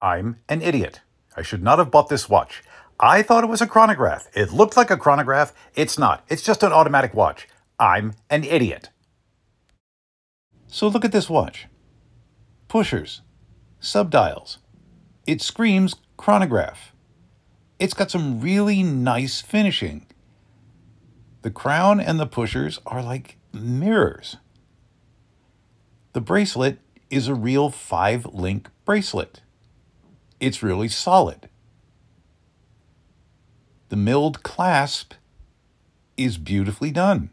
I'm an idiot. I should not have bought this watch. I thought it was a chronograph. It looked like a chronograph. It's not. It's just an automatic watch. I'm an idiot. So look at this watch. Pushers, subdials. It screams chronograph. It's got some really nice finishing. The crown and the pushers are like mirrors. The bracelet is a real five link bracelet. It's really solid. The milled clasp is beautifully done.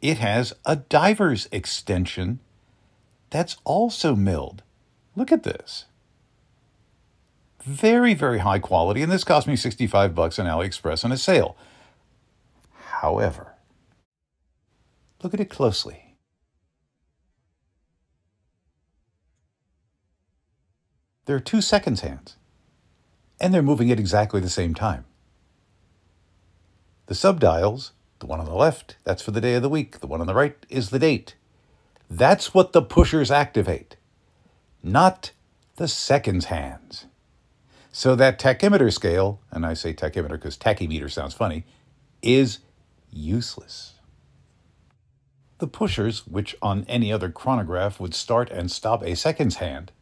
It has a diver's extension that's also milled. Look at this. Very, very high quality, and this cost me 65 bucks on AliExpress on a sale. However, look at it closely. There are two seconds hands, and they're moving at exactly the same time. The subdials, the one on the left, that's for the day of the week. The one on the right is the date. That's what the pushers activate, not the seconds hands. So that tachymeter scale, and I say tachymeter because tachymeter sounds funny, is useless. The pushers, which on any other chronograph would start and stop a seconds hand,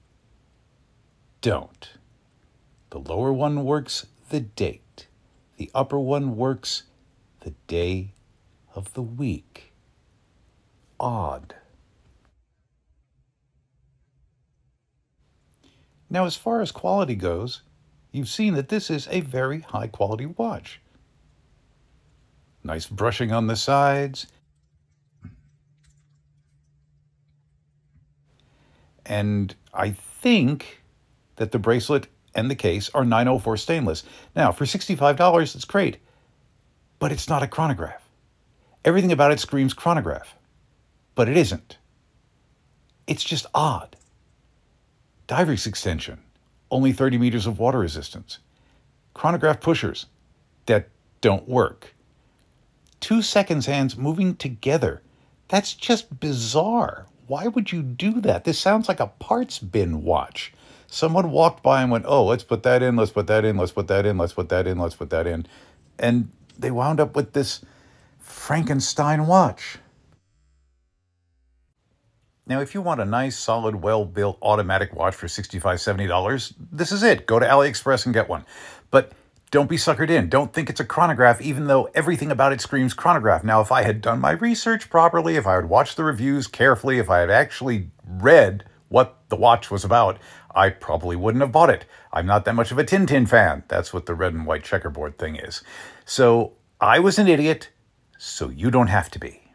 don't. The lower one works the date. The upper one works the day of the week. Odd. Now, as far as quality goes, you've seen that this is a very high quality watch. Nice brushing on the sides. And I think that the bracelet and the case are 904 stainless. Now, for $65, it's great, but it's not a chronograph. Everything about it screams chronograph, but it isn't. It's just odd. Diver's extension, only 30 meters of water resistance. Chronograph pushers that don't work. Two seconds hands moving together. That's just bizarre. Why would you do that? This sounds like a parts bin watch. Someone walked by and went, oh, let's put that in, let's put that in, let's put that in, let's put that in, let's put that in. And they wound up with this Frankenstein watch. Now, if you want a nice, solid, well built automatic watch for $65, $70, this is it. Go to AliExpress and get one. But don't be suckered in. Don't think it's a chronograph, even though everything about it screams chronograph. Now, if I had done my research properly, if I had watched the reviews carefully, if I had actually read what the watch was about, I probably wouldn't have bought it. I'm not that much of a Tintin fan. That's what the red and white checkerboard thing is. So I was an idiot, so you don't have to be.